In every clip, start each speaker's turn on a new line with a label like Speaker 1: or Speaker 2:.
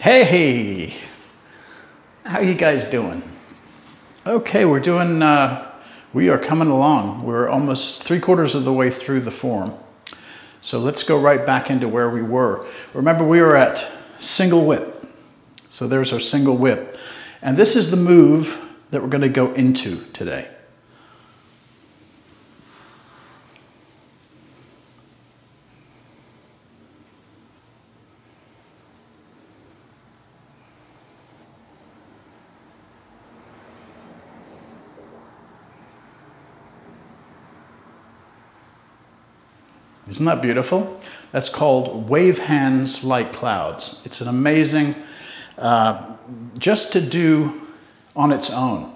Speaker 1: Hey, how you guys doing? Okay, we're doing, uh, we are coming along. We're almost three quarters of the way through the form. So let's go right back into where we were. Remember, we were at single whip. So there's our single whip. And this is the move that we're going to go into today. Isn't that beautiful? That's called Wave Hands Like Clouds. It's an amazing, uh, just to do on its own.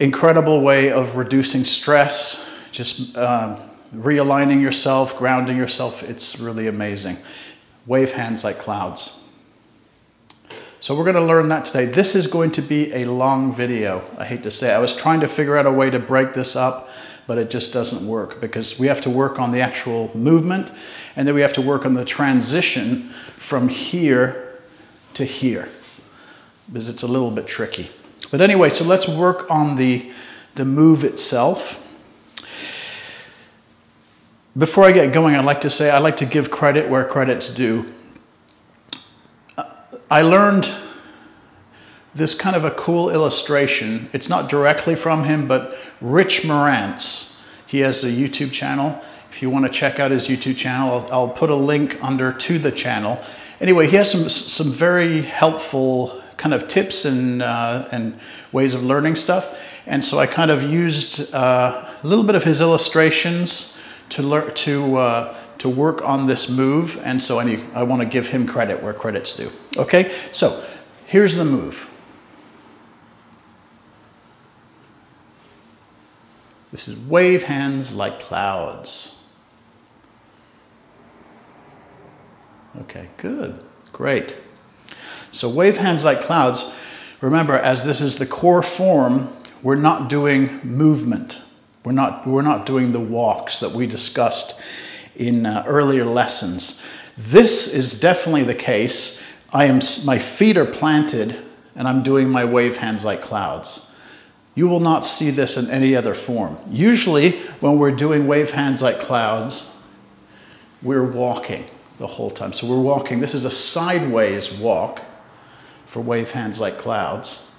Speaker 1: Incredible way of reducing stress, just uh, realigning yourself, grounding yourself. It's really amazing. Wave hands like clouds. So we're going to learn that today. This is going to be a long video. I hate to say. I was trying to figure out a way to break this up but it just doesn't work because we have to work on the actual movement and then we have to work on the transition from here to here because it's a little bit tricky. But anyway, so let's work on the, the move itself. Before I get going, I'd like to say I like to give credit where credit's due. I learned this kind of a cool illustration. It's not directly from him, but Rich Marantz. He has a YouTube channel. If you want to check out his YouTube channel, I'll, I'll put a link under to the channel. Anyway, he has some, some very helpful kind of tips and, uh, and ways of learning stuff. And so I kind of used uh, a little bit of his illustrations to, learn, to, uh, to work on this move. And so I, I want to give him credit where credit's due. Okay, so here's the move. This is wave hands like clouds. Okay, good, great. So wave hands like clouds, remember as this is the core form, we're not doing movement. We're not, we're not doing the walks that we discussed in uh, earlier lessons. This is definitely the case. I am, my feet are planted and I'm doing my wave hands like clouds. You will not see this in any other form. Usually, when we're doing wave hands like clouds, we're walking the whole time. So we're walking. This is a sideways walk for wave hands like clouds.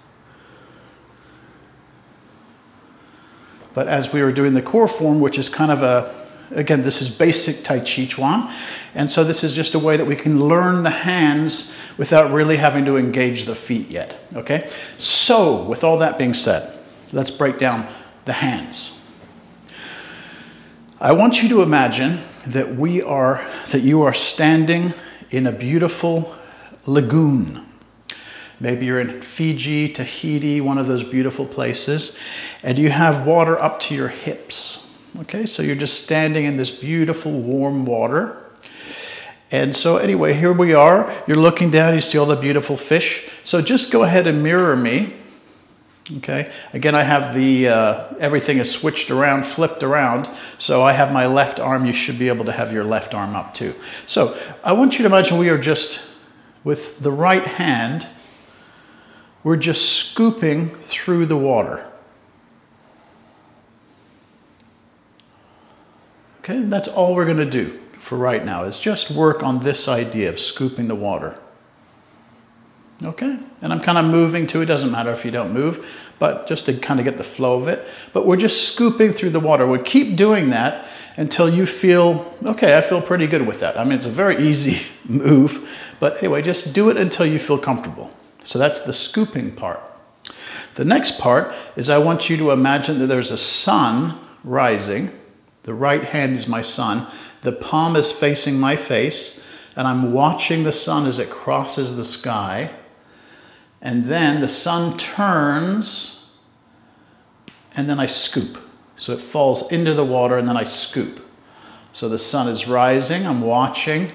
Speaker 1: But as we were doing the core form, which is kind of a, again, this is basic Tai Chi Chuan. And so this is just a way that we can learn the hands without really having to engage the feet yet. Okay? So, with all that being said, Let's break down the hands. I want you to imagine that we are that you are standing in a beautiful lagoon. Maybe you're in Fiji, Tahiti, one of those beautiful places, and you have water up to your hips. Okay, so you're just standing in this beautiful warm water. And so, anyway, here we are. You're looking down, you see all the beautiful fish. So, just go ahead and mirror me. Okay, again, I have the, uh, everything is switched around, flipped around. So I have my left arm. You should be able to have your left arm up too. So I want you to imagine we are just, with the right hand, we're just scooping through the water. Okay, that's all we're going to do for right now is just work on this idea of scooping the water. Okay, and I'm kind of moving to it. Doesn't matter if you don't move, but just to kind of get the flow of it. But we're just scooping through the water. We'll keep doing that until you feel, okay, I feel pretty good with that. I mean, it's a very easy move, but anyway, just do it until you feel comfortable. So that's the scooping part. The next part is I want you to imagine that there's a sun rising. The right hand is my sun. The palm is facing my face, and I'm watching the sun as it crosses the sky. And then the sun turns, and then I scoop. So it falls into the water, and then I scoop. So the sun is rising, I'm watching.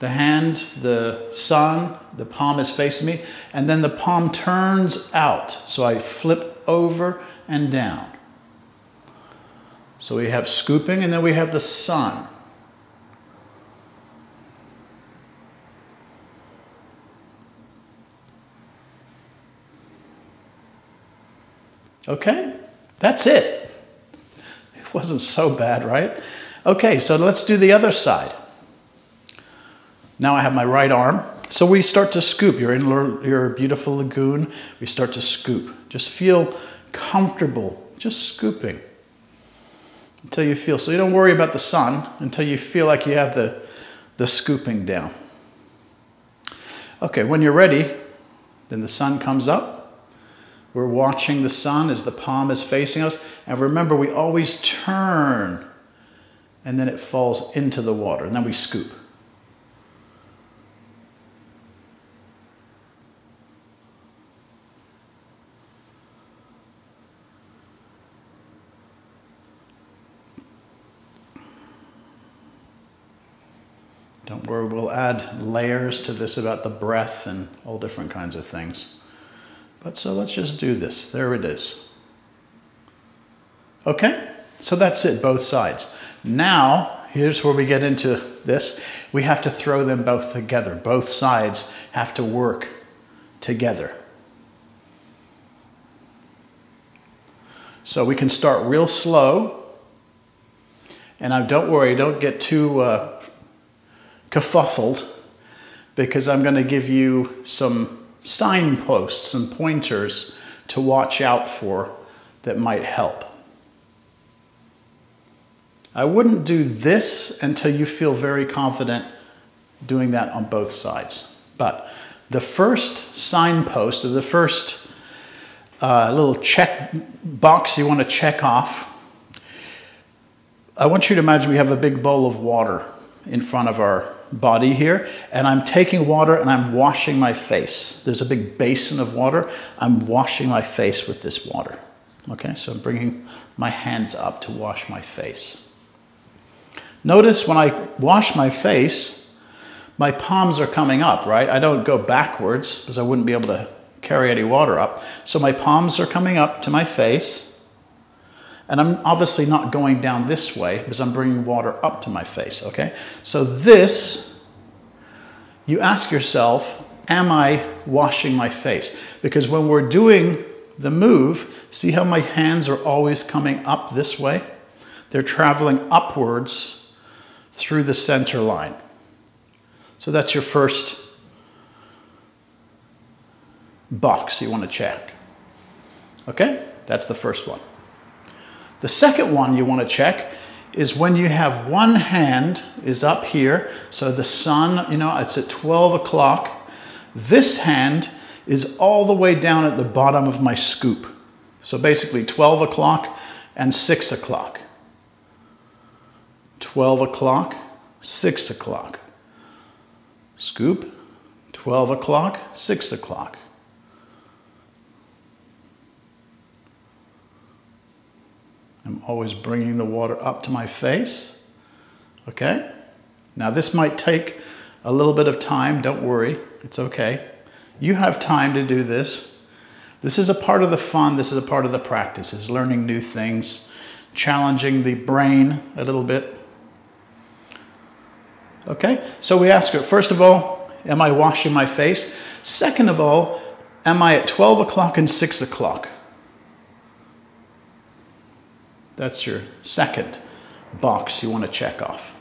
Speaker 1: The hand, the sun, the palm is facing me, and then the palm turns out. So I flip over and down. So we have scooping and then we have the sun. Okay, that's it. It wasn't so bad, right? Okay, so let's do the other side. Now I have my right arm. So we start to scoop. You're in your beautiful lagoon. We start to scoop. Just feel comfortable, just scooping until you feel. So you don't worry about the sun until you feel like you have the, the scooping down. Okay, when you're ready, then the sun comes up. We're watching the sun as the palm is facing us. And remember, we always turn and then it falls into the water, and then we scoop. Don't worry, we'll add layers to this about the breath and all different kinds of things. But so let's just do this. There it is. Okay, so that's it, both sides. Now, here's where we get into this. We have to throw them both together. Both sides have to work together. So we can start real slow. And I, don't worry, don't get too uh, kerfuffled because I'm going to give you some signposts and pointers to watch out for that might help. I wouldn't do this until you feel very confident doing that on both sides. But the first signpost or the first uh, little check box you want to check off, I want you to imagine we have a big bowl of water in front of our body here, and I'm taking water and I'm washing my face. There's a big basin of water. I'm washing my face with this water. Okay, so I'm bringing my hands up to wash my face. Notice when I wash my face, my palms are coming up, right? I don't go backwards because I wouldn't be able to carry any water up. So my palms are coming up to my face. And I'm obviously not going down this way because I'm bringing water up to my face, okay? So this, you ask yourself, am I washing my face? Because when we're doing the move, see how my hands are always coming up this way? They're traveling upwards through the center line. So that's your first box you want to check. Okay, that's the first one. The second one you want to check is when you have one hand is up here, so the sun, you know, it's at 12 o'clock. This hand is all the way down at the bottom of my scoop. So basically 12 o'clock and 6 o'clock. 12 o'clock, 6 o'clock. Scoop, 12 o'clock, 6 o'clock. Always bringing the water up to my face. Okay? Now, this might take a little bit of time. Don't worry, it's okay. You have time to do this. This is a part of the fun, this is a part of the practice, is learning new things, challenging the brain a little bit. Okay? So we ask her, first of all, am I washing my face? Second of all, am I at 12 o'clock and 6 o'clock? That's your second box you want to check off.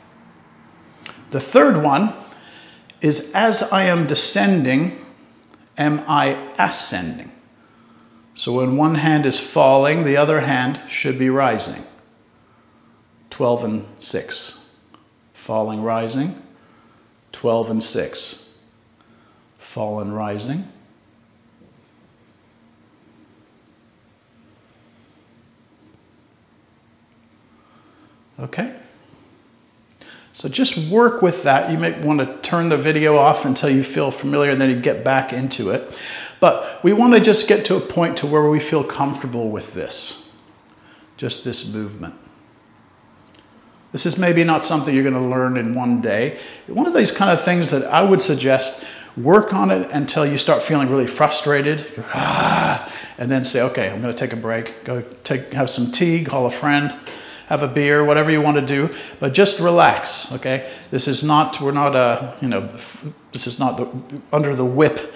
Speaker 1: The third one is as I am descending, am I ascending? So when one hand is falling, the other hand should be rising. 12 and 6 falling, rising, 12 and 6, fallen, rising. Okay? So just work with that. You may want to turn the video off until you feel familiar and then you get back into it. But we want to just get to a point to where we feel comfortable with this. Just this movement. This is maybe not something you're going to learn in one day. One of these kind of things that I would suggest work on it until you start feeling really frustrated. Ah, and then say, okay, I'm going to take a break. Go take, have some tea, call a friend, have a beer, whatever you want to do. But just relax, okay? This is not, we're not, uh, you know, this is not the, under the whip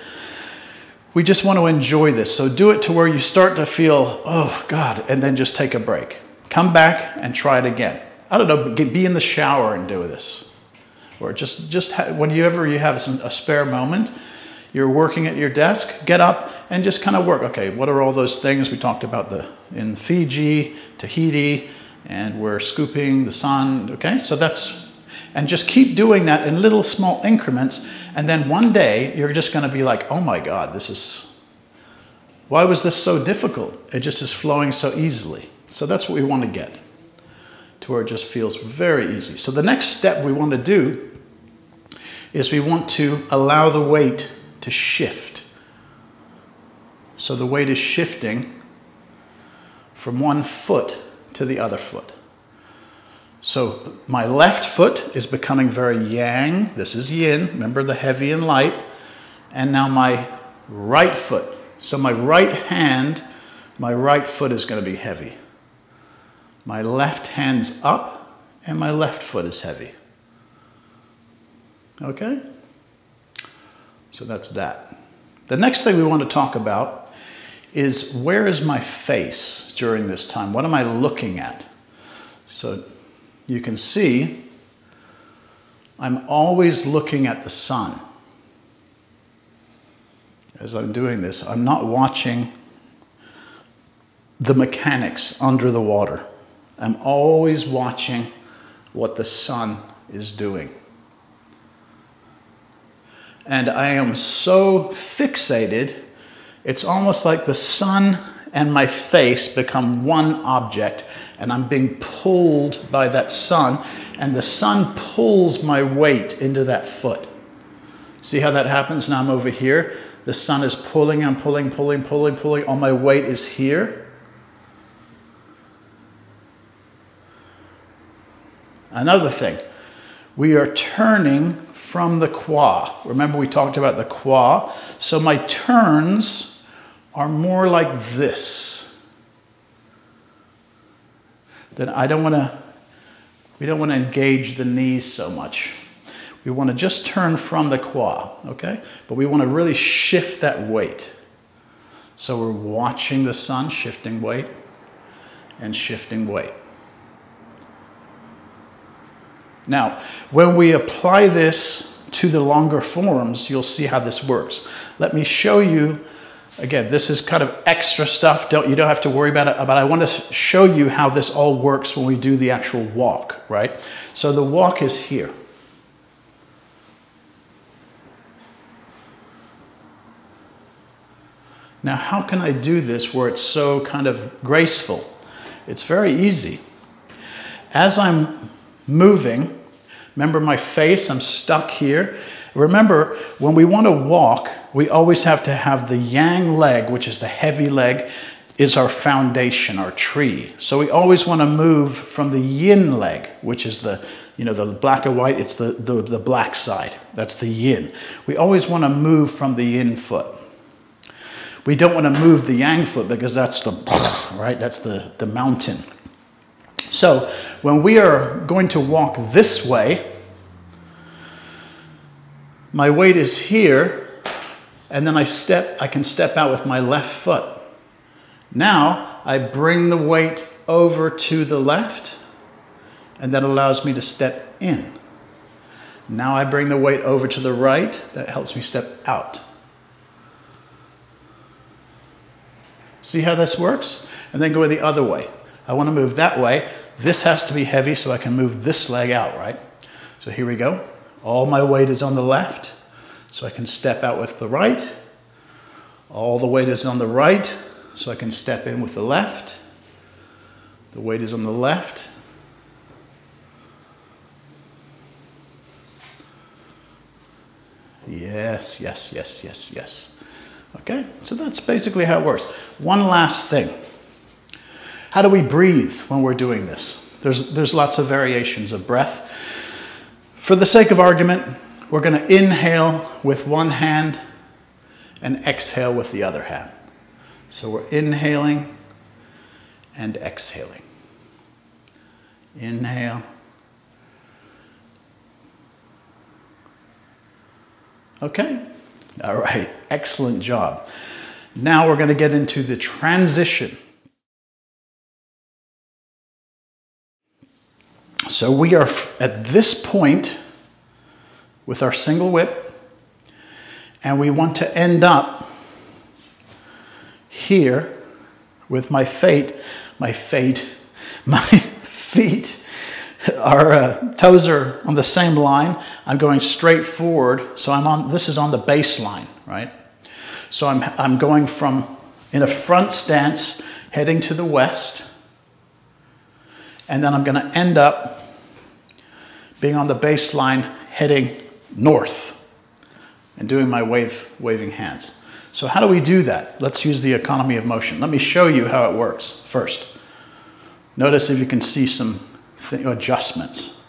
Speaker 1: we just want to enjoy this. So do it to where you start to feel, oh God, and then just take a break. Come back and try it again. I don't know, be in the shower and do this. Or just, just whenever you have some, a spare moment, you're working at your desk, get up and just kind of work. Okay, what are all those things we talked about the in Fiji, Tahiti, and we're scooping the sun. Okay, so that's and just keep doing that in little small increments. And then one day you're just going to be like, oh my God, this is, why was this so difficult? It just is flowing so easily. So that's what we want to get to where it just feels very easy. So the next step we want to do is we want to allow the weight to shift. So the weight is shifting from one foot to the other foot. So my left foot is becoming very yang. This is yin. Remember the heavy and light. And now my right foot. So my right hand, my right foot is going to be heavy. My left hand's up and my left foot is heavy. Okay? So that's that. The next thing we want to talk about is where is my face during this time? What am I looking at? So you can see I'm always looking at the sun. As I'm doing this, I'm not watching the mechanics under the water. I'm always watching what the sun is doing. And I am so fixated, it's almost like the sun and my face become one object and I'm being pulled by that sun, and the sun pulls my weight into that foot. See how that happens? Now I'm over here. The sun is pulling, I'm pulling, pulling, pulling, pulling. All my weight is here. Another thing, we are turning from the kwa. Remember, we talked about the kwa. So my turns are more like this then I don't want to, we don't want to engage the knees so much. We want to just turn from the kwa, okay? But we want to really shift that weight. So we're watching the sun shifting weight and shifting weight. Now, when we apply this to the longer forms, you'll see how this works. Let me show you Again, this is kind of extra stuff. Don't, you don't have to worry about it, but I want to show you how this all works when we do the actual walk, right? So the walk is here. Now, how can I do this where it's so kind of graceful? It's very easy. As I'm moving, remember my face, I'm stuck here. Remember, when we want to walk, we always have to have the yang leg, which is the heavy leg, is our foundation, our tree. So we always want to move from the yin leg, which is the, you know, the black and white, it's the, the, the black side. That's the yin. We always want to move from the yin foot. We don't want to move the yang foot because that's the, right? That's the, the mountain. So when we are going to walk this way, my weight is here, and then I step, I can step out with my left foot. Now I bring the weight over to the left, and that allows me to step in. Now I bring the weight over to the right, that helps me step out. See how this works? And then go the other way. I want to move that way. This has to be heavy so I can move this leg out, right? So here we go. All my weight is on the left, so I can step out with the right. All the weight is on the right, so I can step in with the left. The weight is on the left. Yes, yes, yes, yes, yes. Okay, so that's basically how it works. One last thing. How do we breathe when we're doing this? There's, there's lots of variations of breath. For the sake of argument, we're going to inhale with one hand and exhale with the other hand. So we're inhaling and exhaling. Inhale. Okay, All right, excellent job. Now we're going to get into the transition. So we are at this point with our single whip, and we want to end up here with my fate, my fate, my feet, our uh, toes are on the same line. I'm going straight forward, so I'm on. This is on the baseline, right? So I'm I'm going from in a front stance, heading to the west, and then I'm going to end up being on the baseline, heading north, and doing my wave waving hands. So how do we do that? Let's use the economy of motion. Let me show you how it works first. Notice if you can see some adjustments.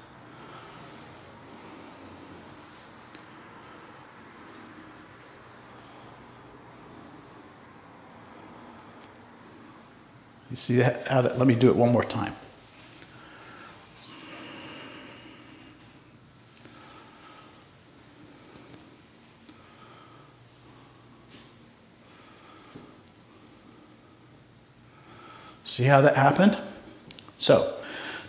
Speaker 1: You see that? Let me do it one more time. See how that happened? So,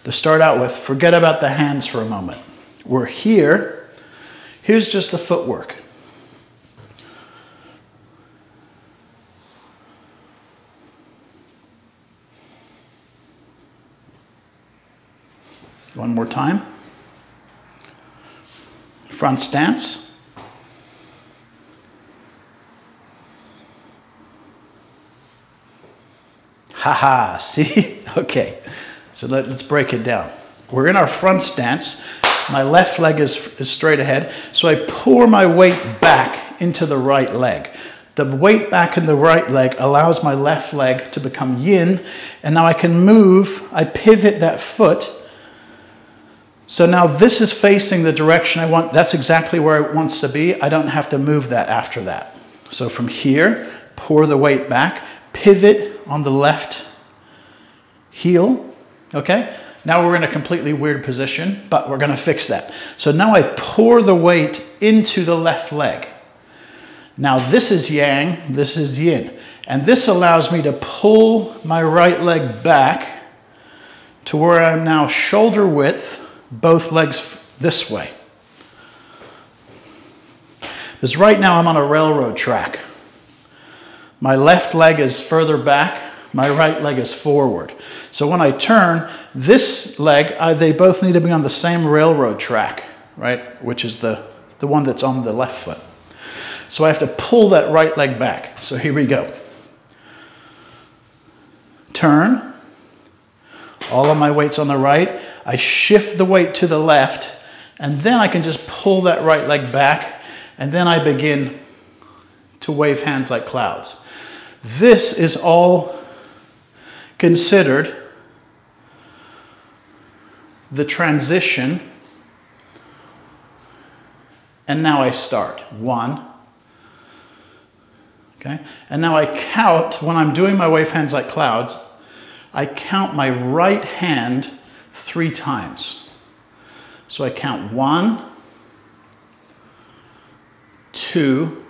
Speaker 1: to start out with, forget about the hands for a moment. We're here. Here's just the footwork. One more time. Front stance. Haha, see? okay, so let, us break it down. We're in our front stance. My left leg is, is straight ahead. So I pour my weight back into the right leg. The weight back in the right leg allows my left leg to become yin. And now I can move, I pivot that foot. So now this is facing the direction I want. That's exactly where it wants to be. I don't have to move that after that. So from here, pour the weight back, pivot on the left heel, okay? Now we're in a completely weird position, but we're gonna fix that. So now I pour the weight into the left leg. Now this is yang, this is yin. And this allows me to pull my right leg back to where I'm now shoulder width, both legs this way. Because right now I'm on a railroad track. My left leg is further back, my right leg is forward. So when I turn, this leg, I, they both need to be on the same railroad track, right? Which is the, the one that's on the left foot. So I have to pull that right leg back. So here we go. Turn. All of my weight's on the right. I shift the weight to the left, and then I can just pull that right leg back, and then I begin to wave hands like clouds. This is all considered the transition. And now I start. One. Okay? And now I count, when I'm doing my wave hands like clouds, I count my right hand three times. So I count one, two,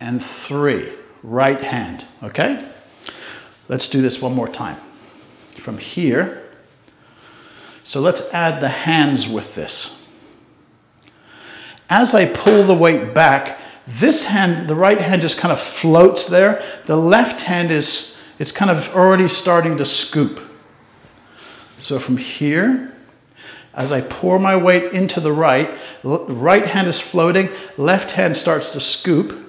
Speaker 1: and three. Right hand, okay? Let's do this one more time. From here, so let's add the hands with this. As I pull the weight back, this hand, the right hand just kind of floats there. The left hand is, it's kind of already starting to scoop. So from here, as I pour my weight into the right, right hand is floating, left hand starts to scoop.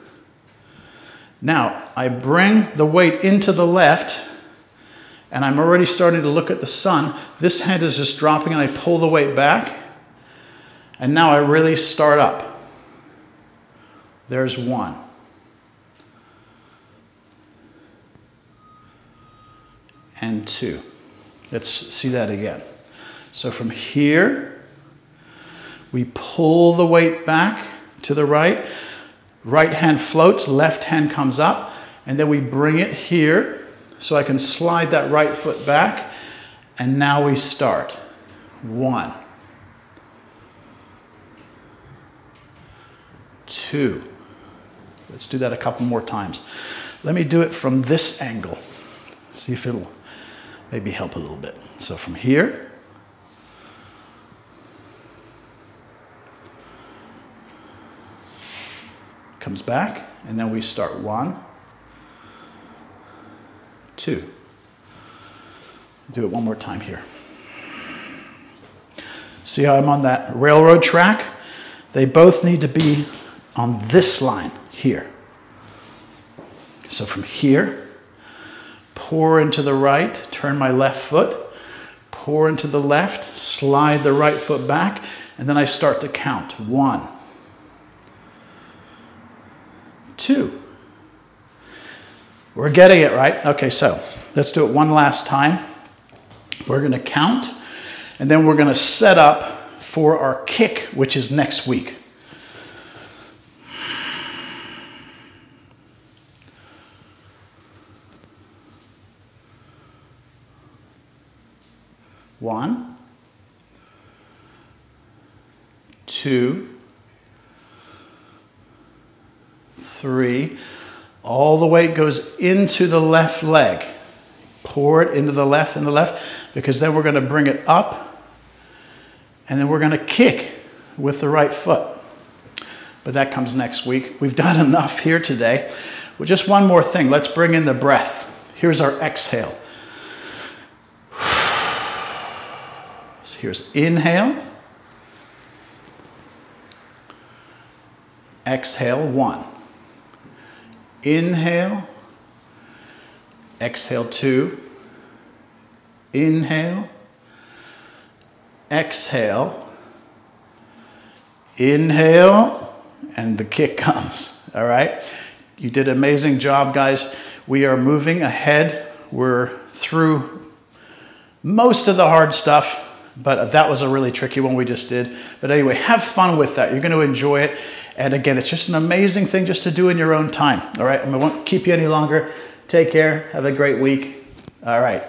Speaker 1: Now, I bring the weight into the left, and I'm already starting to look at the sun. This hand is just dropping, and I pull the weight back, and now I really start up. There's one. And two. Let's see that again. So from here, we pull the weight back to the right. Right hand floats, left hand comes up, and then we bring it here so I can slide that right foot back. And now we start. One, two. Let's do that a couple more times. Let me do it from this angle. See if it'll maybe help a little bit. So from here, comes back, and then we start one, two. Do it one more time here. See how I'm on that railroad track? They both need to be on this line here. So from here, pour into the right, turn my left foot, pour into the left, slide the right foot back, and then I start to count. One, We're getting it, right? Okay, so let's do it one last time. We're going to count, and then we're going to set up for our kick, which is next week. One, two, three. All the weight goes into the left leg. Pour it into the left and the left because then we're going to bring it up and then we're going to kick with the right foot. But that comes next week. We've done enough here today. Well, just one more thing. Let's bring in the breath. Here's our exhale. So here's inhale. Exhale, one. Inhale. Exhale, two. Inhale. Exhale. Inhale. And the kick comes. All right? You did an amazing job, guys. We are moving ahead. We're through most of the hard stuff, but that was a really tricky one we just did. But anyway, have fun with that. You're going to enjoy it. And again, it's just an amazing thing just to do in your own time. All right? I won't keep you any longer. Take care. Have a great week. All right.